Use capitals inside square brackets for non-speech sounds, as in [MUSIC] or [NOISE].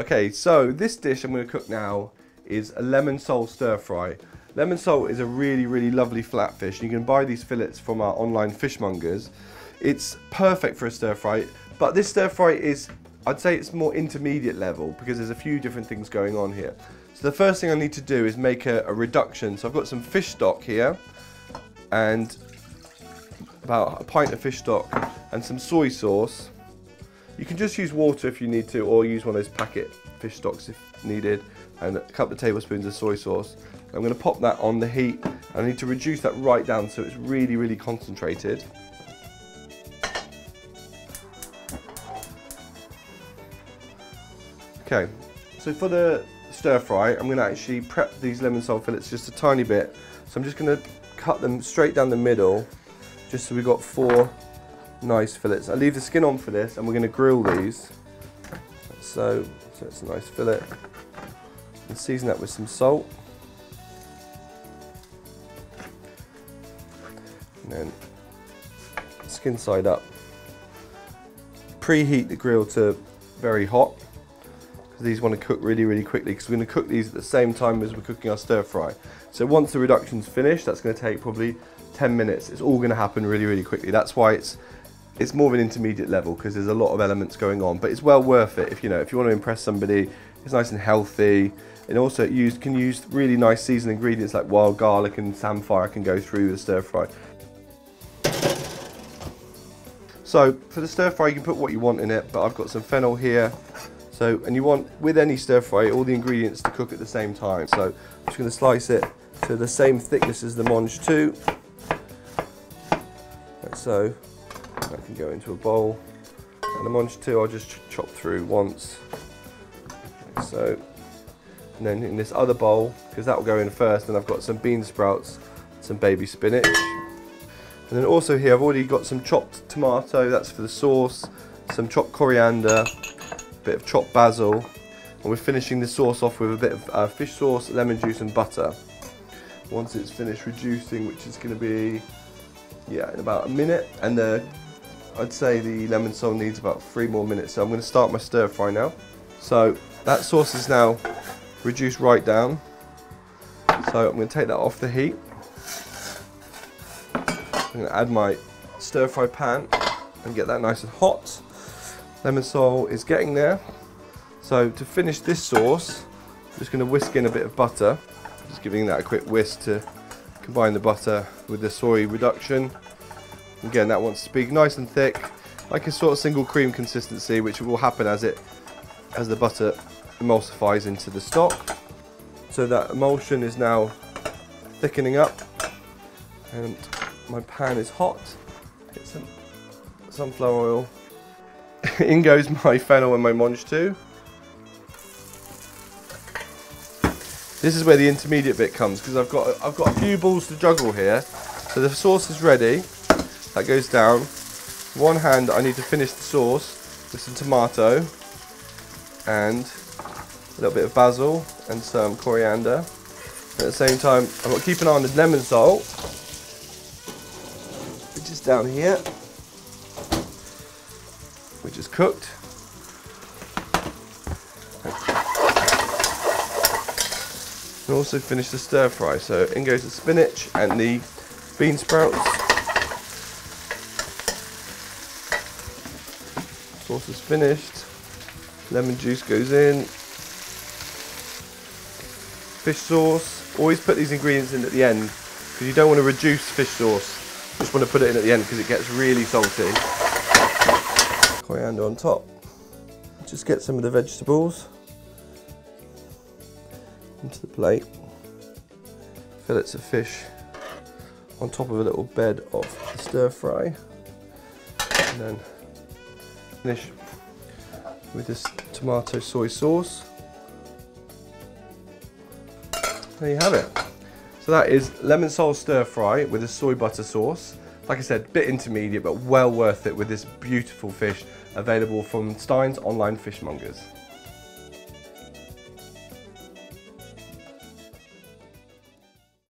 Okay, so this dish I'm going to cook now is a lemon sole stir fry. Lemon sole is a really, really lovely flatfish. You can buy these fillets from our online fishmongers. It's perfect for a stir fry, but this stir fry is, I'd say it's more intermediate level because there's a few different things going on here. So the first thing I need to do is make a, a reduction. So I've got some fish stock here and about a pint of fish stock and some soy sauce. You can just use water if you need to or use one of those packet fish stocks if needed and a couple of tablespoons of soy sauce. I'm going to pop that on the heat. I need to reduce that right down so it's really, really concentrated. Okay, so for the stir fry, I'm going to actually prep these lemon sole fillets just a tiny bit. So I'm just going to cut them straight down the middle, just so we've got four nice fillets. I leave the skin on for this, and we're going to grill these. So, so it's a nice fillet. And season that with some salt. And then skin side up. Preheat the grill to very hot because these want to cook really, really quickly because we're going to cook these at the same time as we're cooking our stir fry. So once the reduction's finished, that's going to take probably 10 minutes. It's all going to happen really, really quickly. That's why it's it's more of an intermediate level because there's a lot of elements going on, but it's well worth it if you know if you want to impress somebody. It's nice and healthy, and also it used can use really nice seasoned ingredients like wild garlic and samphire can go through the stir fry. So for the stir fry, you can put what you want in it, but I've got some fennel here. So, and you want, with any stir fry, all the ingredients to cook at the same time. So I'm just gonna slice it to the same thickness as the mangetout. Like so, that can go into a bowl. And the mangetout I'll just ch chop through once, like so. And then in this other bowl, because that will go in first, and I've got some bean sprouts, some baby spinach, and then also here I've already got some chopped tomato, that's for the sauce, some chopped coriander, a bit of chopped basil, and we're finishing the sauce off with a bit of uh, fish sauce, lemon juice and butter. Once it's finished reducing, which is going to be, yeah, in about a minute, and the, I'd say the lemon sole needs about three more minutes, so I'm going to start my stir fry now. So that sauce is now reduced right down, so I'm going to take that off the heat. I'm going to add my stir fry pan and get that nice and hot. Lemon sole is getting there. So to finish this sauce, I'm just going to whisk in a bit of butter. Just giving that a quick whisk to combine the butter with the soy reduction. Again, that wants to be nice and thick, like a sort of single cream consistency, which will happen as it as the butter emulsifies into the stock. So that emulsion is now thickening up and my pan is hot. Get some sunflower oil. [LAUGHS] In goes my fennel and my mangetout. This is where the intermediate bit comes because I've got I've got a few balls to juggle here. So the sauce is ready. That goes down. One hand I need to finish the sauce with some tomato and a little bit of basil and some coriander. At the same time, I've got to keep an eye on the lemon sole which is down here, which is cooked. And also finish the stir fry. So in goes the spinach and the bean sprouts. Sauce is finished. Lemon juice goes in. Fish sauce. Always put these ingredients in at the end because you don't want to reduce fish sauce. Just want to put it in at the end because it gets really salty. Coriander on top. Just get some of the vegetables into the plate. Fillets of fish on top of a little bed of stir fry. And then finish with this tomato soy sauce. There you have it. So that is lemon sole stir fry with a soy butter sauce. Like I said, bit intermediate, but well worth it with this beautiful fish available from Stein's Online Fishmongers.